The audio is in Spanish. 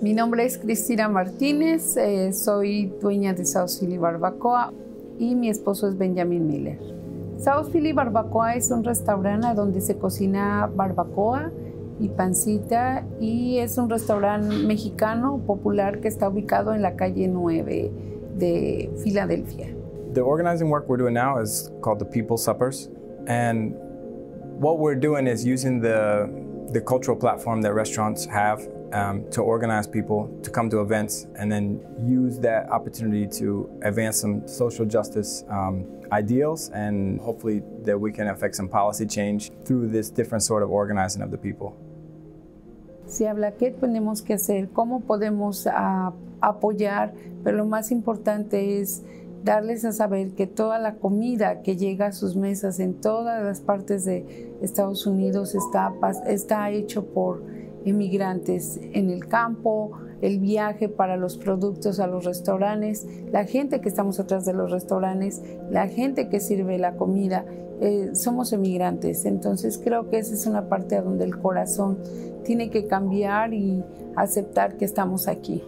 Mi nombre es Cristina Martínez, eh, soy dueña de South Philly Barbacoa y mi esposo es Benjamin Miller. South Philly Barbacoa es un restaurante donde se cocina barbacoa y pancita y es un restaurante mexicano popular que está ubicado en la calle 9 de Filadelfia. The organizing work we're doing now is called the People Suppers and what we're doing is using the, the cultural platform that restaurants have um, to organize people to come to events and then use that opportunity to advance some social justice um, ideals and hopefully that we can affect some policy change through this different sort of organizing of the people. Se habla qué tenemos que hacer, cómo podemos uh, apoyar, pero lo más importante es darles a saber que toda la comida que llega a sus mesas en todas las partes de Estados Unidos está, está hecho por inmigrantes en el campo, el viaje para los productos a los restaurantes, la gente que estamos atrás de los restaurantes, la gente que sirve la comida, eh, somos emigrantes. Entonces creo que esa es una parte donde el corazón tiene que cambiar y aceptar que estamos aquí.